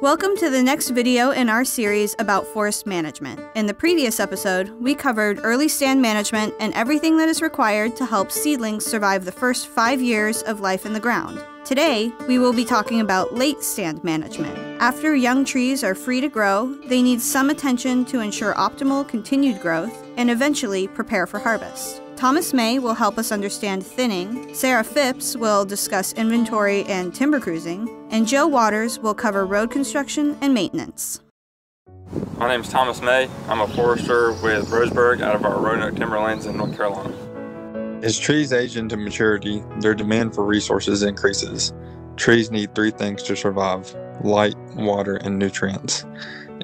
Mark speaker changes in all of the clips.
Speaker 1: Welcome to the next video in our series about forest management. In the previous episode, we covered early stand management and everything that is required to help seedlings survive the first five years of life in the ground. Today, we will be talking about late stand management. After young trees are free to grow, they need some attention to ensure optimal continued growth and eventually prepare for harvest. Thomas May will help us understand thinning, Sarah Phipps will discuss inventory and timber cruising, and Joe Waters will cover road construction and maintenance.
Speaker 2: My name is Thomas May. I'm a forester with Roseburg out of our Roanoke Timberlands in North Carolina.
Speaker 3: As trees age into maturity, their demand for resources increases. Trees need three things to survive light, water, and nutrients.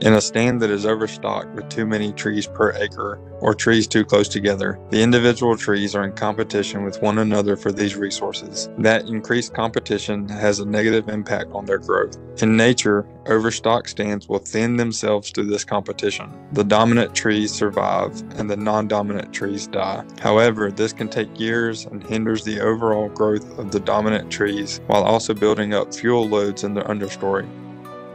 Speaker 3: In a stand that is overstocked with too many trees per acre or trees too close together, the individual trees are in competition with one another for these resources. That increased competition has a negative impact on their growth. In nature, overstocked stands will thin themselves through this competition. The dominant trees survive and the non dominant trees die. However, this can take years and hinders the overall growth of the dominant trees while also building up fuel loads in the understory.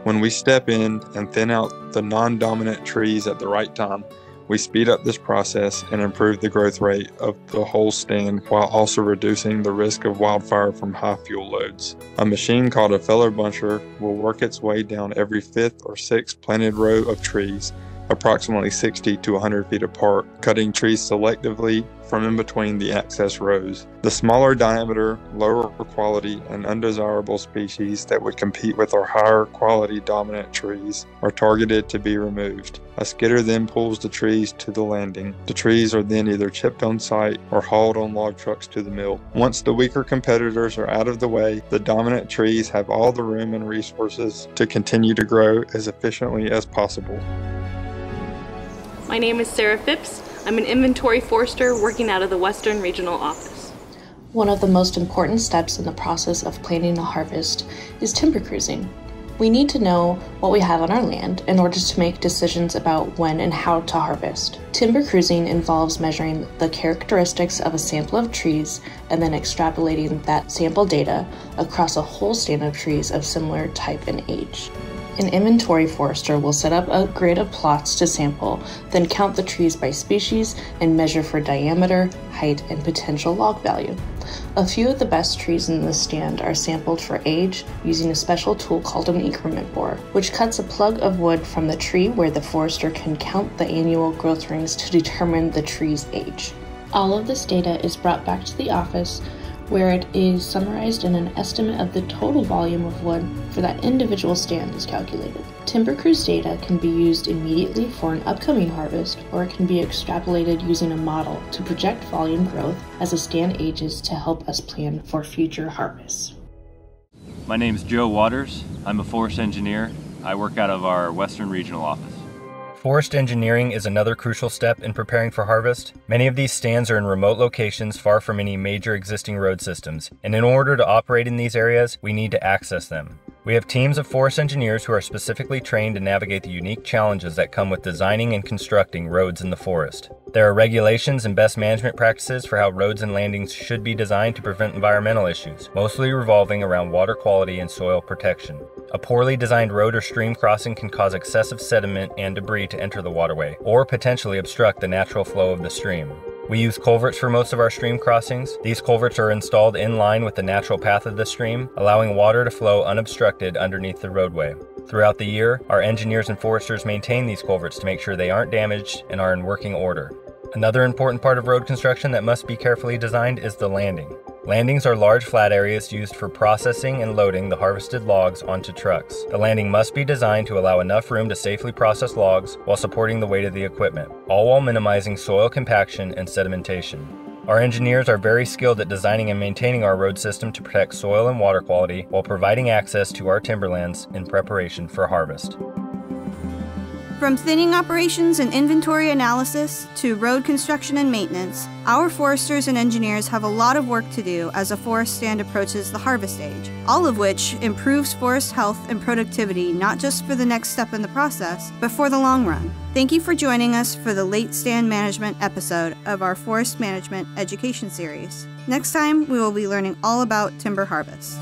Speaker 3: When we step in and thin out the non dominant trees at the right time, we speed up this process and improve the growth rate of the whole stand while also reducing the risk of wildfire from high fuel loads. A machine called a feller buncher will work its way down every fifth or sixth planted row of trees approximately 60 to 100 feet apart, cutting trees selectively from in between the access rows. The smaller diameter, lower quality, and undesirable species that would compete with our higher quality dominant trees are targeted to be removed. A skidder then pulls the trees to the landing. The trees are then either chipped on site or hauled on log trucks to the mill. Once the weaker competitors are out of the way, the dominant trees have all the room and resources to continue to grow as efficiently as possible.
Speaker 4: My name is Sarah Phipps. I'm an inventory forester working out of the Western Regional Office.
Speaker 5: One of the most important steps in the process of planning a harvest is timber cruising. We need to know what we have on our land in order to make decisions about when and how to harvest. Timber cruising involves measuring the characteristics of a sample of trees and then extrapolating that sample data across a whole stand of trees of similar type and age. An inventory forester will set up a grid of plots to sample, then count the trees by species and measure for diameter, height, and potential log value. A few of the best trees in the stand are sampled for age using a special tool called an increment bore, which cuts a plug of wood from the tree where the forester can count the annual growth rings to determine the tree's age. All of this data is brought back to the office where it is summarized in an estimate of the total volume of wood for that individual stand is calculated. Timber Cruise data can be used immediately for an upcoming harvest, or it can be extrapolated using a model to project volume growth as a stand ages to help us plan for future harvests.
Speaker 6: My name is Joe Waters. I'm a forest engineer. I work out of our Western Regional Office.
Speaker 7: Forest engineering is another crucial step in preparing for harvest. Many of these stands are in remote locations far from any major existing road systems, and in order to operate in these areas, we need to access them. We have teams of forest engineers who are specifically trained to navigate the unique challenges that come with designing and constructing roads in the forest. There are regulations and best management practices for how roads and landings should be designed to prevent environmental issues, mostly revolving around water quality and soil protection. A poorly designed road or stream crossing can cause excessive sediment and debris to enter the waterway, or potentially obstruct the natural flow of the stream. We use culverts for most of our stream crossings. These culverts are installed in line with the natural path of the stream, allowing water to flow unobstructed underneath the roadway. Throughout the year, our engineers and foresters maintain these culverts to make sure they aren't damaged and are in working order. Another important part of road construction that must be carefully designed is the landing. Landings are large flat areas used for processing and loading the harvested logs onto trucks. The landing must be designed to allow enough room to safely process logs while supporting the weight of the equipment, all while minimizing soil compaction and sedimentation. Our engineers are very skilled at designing and maintaining our road system to protect soil and water quality while providing access to our timberlands in preparation for harvest.
Speaker 1: From thinning operations and inventory analysis to road construction and maintenance, our foresters and engineers have a lot of work to do as a forest stand approaches the harvest age, all of which improves forest health and productivity not just for the next step in the process, but for the long run. Thank you for joining us for the late stand management episode of our forest management education series. Next time, we will be learning all about timber harvest.